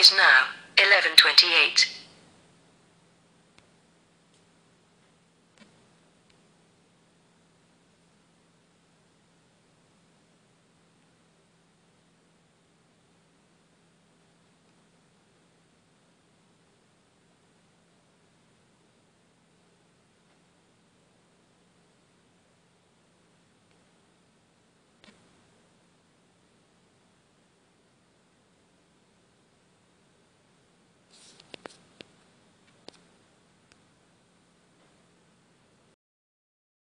is now 11:28.